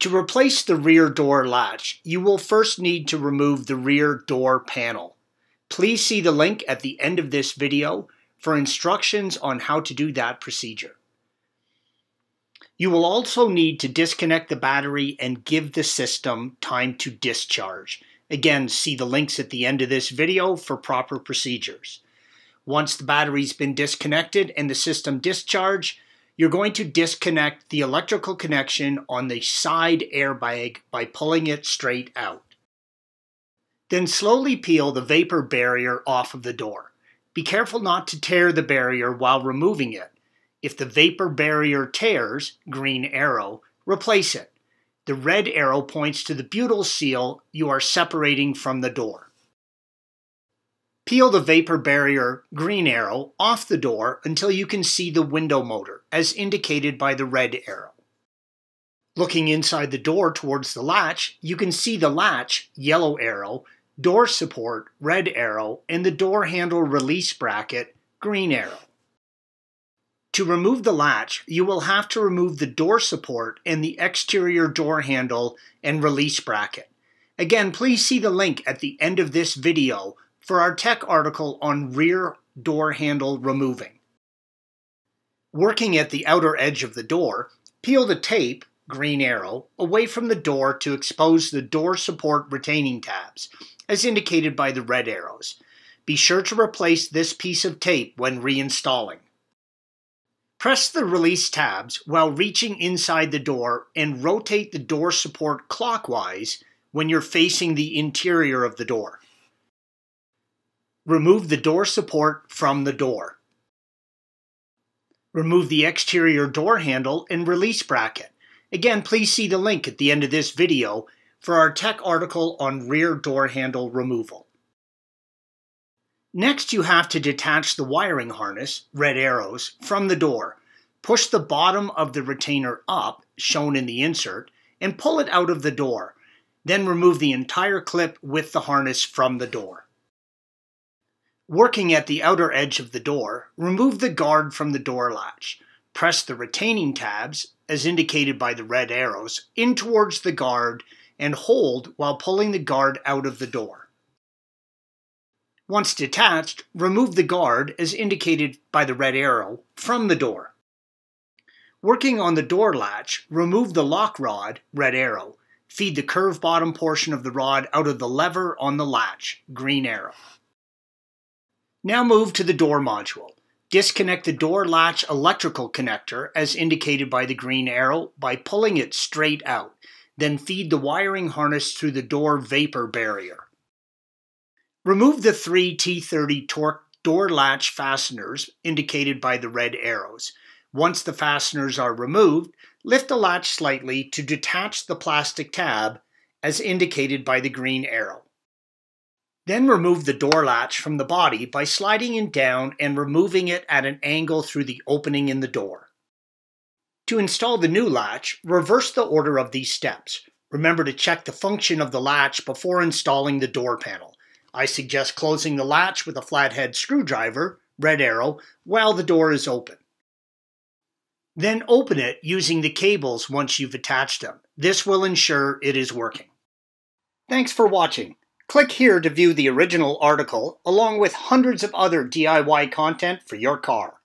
To replace the rear door latch, you will first need to remove the rear door panel. Please see the link at the end of this video for instructions on how to do that procedure. You will also need to disconnect the battery and give the system time to discharge. Again, see the links at the end of this video for proper procedures. Once the battery's been disconnected and the system discharged, you're going to disconnect the electrical connection on the side airbag by pulling it straight out. Then slowly peel the vapor barrier off of the door. Be careful not to tear the barrier while removing it. If the vapor barrier tears, green arrow, replace it. The red arrow points to the butyl seal you are separating from the door. Peel the vapor barrier green arrow off the door until you can see the window motor, as indicated by the red arrow. Looking inside the door towards the latch, you can see the latch, yellow arrow, door support, red arrow, and the door handle release bracket, green arrow. To remove the latch, you will have to remove the door support and the exterior door handle and release bracket. Again, please see the link at the end of this video for our tech article on rear door handle removing. Working at the outer edge of the door, peel the tape, green arrow, away from the door to expose the door support retaining tabs, as indicated by the red arrows. Be sure to replace this piece of tape when reinstalling. Press the release tabs while reaching inside the door and rotate the door support clockwise when you're facing the interior of the door. Remove the door support from the door. Remove the exterior door handle and release bracket. Again, please see the link at the end of this video for our tech article on rear door handle removal. Next, you have to detach the wiring harness, red arrows, from the door. Push the bottom of the retainer up, shown in the insert, and pull it out of the door. Then remove the entire clip with the harness from the door. Working at the outer edge of the door, remove the guard from the door latch. Press the retaining tabs, as indicated by the red arrows, in towards the guard and hold while pulling the guard out of the door. Once detached, remove the guard, as indicated by the red arrow, from the door. Working on the door latch, remove the lock rod, red arrow. Feed the curved bottom portion of the rod out of the lever on the latch, green arrow. Now move to the door module. Disconnect the door latch electrical connector as indicated by the green arrow by pulling it straight out. Then feed the wiring harness through the door vapor barrier. Remove the three T30 Torx door latch fasteners indicated by the red arrows. Once the fasteners are removed, lift the latch slightly to detach the plastic tab as indicated by the green arrow. Then remove the door latch from the body by sliding it down and removing it at an angle through the opening in the door. To install the new latch, reverse the order of these steps. Remember to check the function of the latch before installing the door panel. I suggest closing the latch with a flathead screwdriver, red arrow, while the door is open. Then open it using the cables once you've attached them. This will ensure it is working. Thanks for watching. Click here to view the original article along with hundreds of other DIY content for your car.